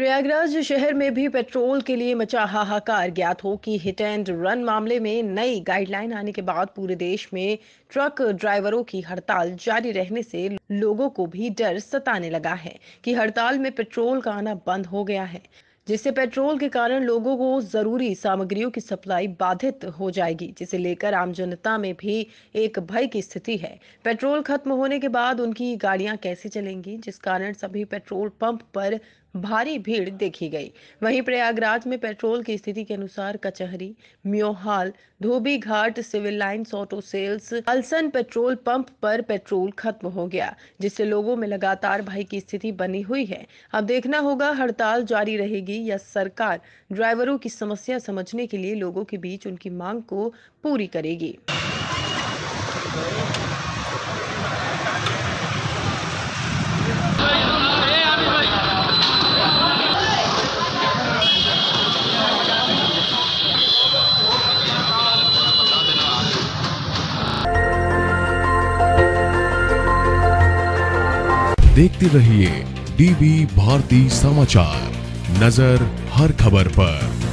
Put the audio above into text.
प्रयागराज शहर में भी पेट्रोल के लिए मचा हाहाकार, ज्ञात हो कि हिट एंड रन मामले में नई गाइडलाइन आने के बाद पूरे देश में ट्रक ड्राइवरों की हड़ताल जारी रहने से लोगों को भी डर सताने लगा है कि हड़ताल में पेट्रोल का आना बंद हो गया है। जिससे पेट्रोल के कारण लोगों को ज़रूरी सामग्रियों की सप्लाई बाधित हो जाएगी, जिसे लेकर आम जनता में भी एक भय की स्थिति है। पेट्रोल खत्म होने के बाद उनकी गाड़ियाँ कैसे चलेंगी, जिस कारण सभी पेट्रोल पंप पर भारी भीड़ देखी गई। वहीं प्रयागराज में पेट्रोल की स्थिति के अनुसार Kachehri, Mayo Hall, Dhobi Ghat, Civil Lines auto sales, अल्सन petrol pump पर पेट्रोल खत्म हो गया, जिससे लोगों में लगातार भय की स्थिति बनी हुई है। अब देखना होगा, हड़ताल जारी रहेगी या सरकार ड्राइवरों की समस्या समझने के लिए लोगों के बीच उनकी मांग को पूरी करेगी। देखते रहिए डीबी भारती समाचार। नज़र हर खबर पर।